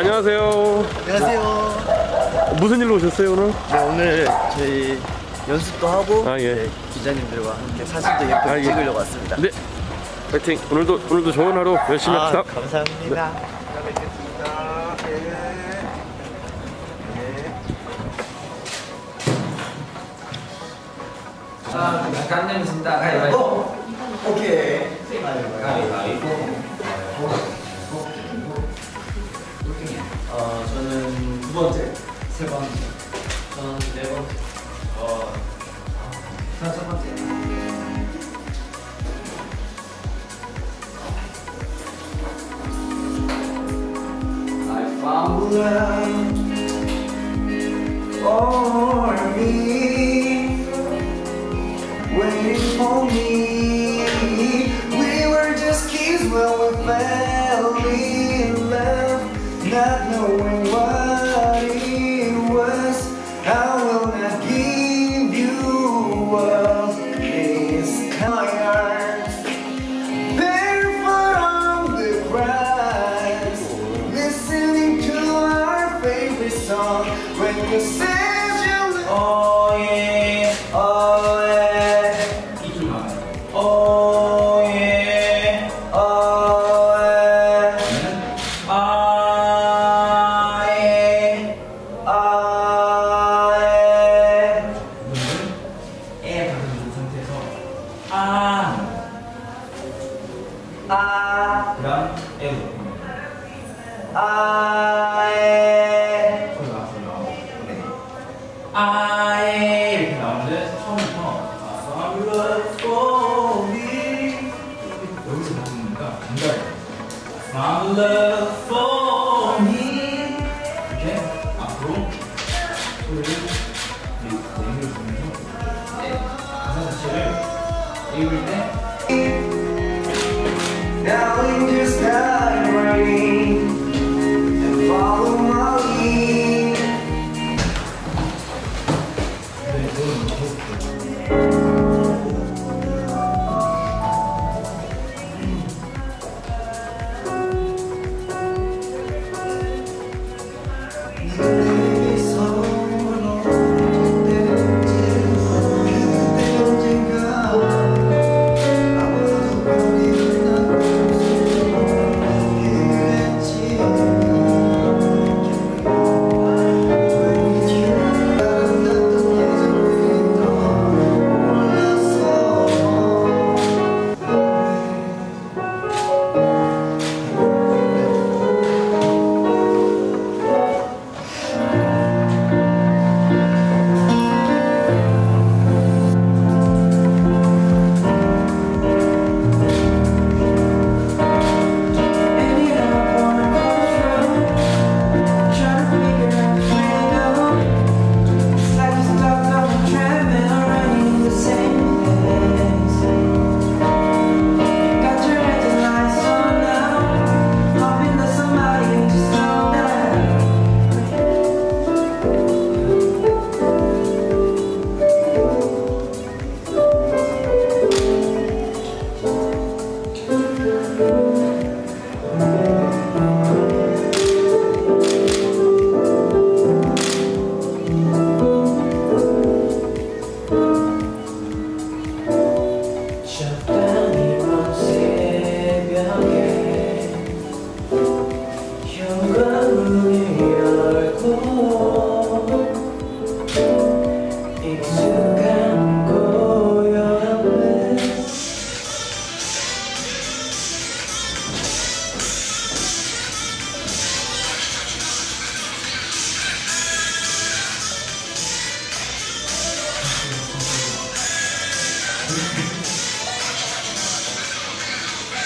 안녕하세요. 안녕하세요. 무슨 일로 오셨어요 오늘? 네, 오늘 저희 연습도 하고 아, 예. 네, 기자님들과 함께 사진도 예쁘게 아, 예. 찍으려고 왔습니다. 네. 파이팅. 오늘도 오늘도 좋은 하루 열심히 아, 합시다. 감사합니다. 아, 깜짝이습니다 가위바위보. 오케이. 가위바위보. 세 번째, 저는 네 번째. 어, 다섯 번째. I found 아, 그다음 에우. 아에. 소리 나, 소리 나. 네. 아에 이렇게 나오는데 처음부터 아, love for me. 여기서 바꾸니까 중간에 I'm love for me. 이렇게 앞으로 소리를 내밀어 주면서 네, 가사 자체를 읽을 때. Celebrate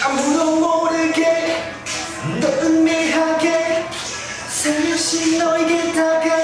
아무도 모르게 더 은밀하게 살며시 너에게 다가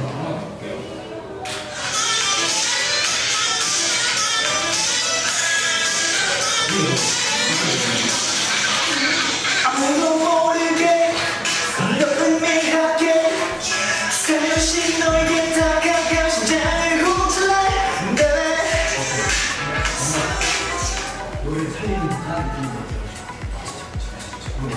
이렇게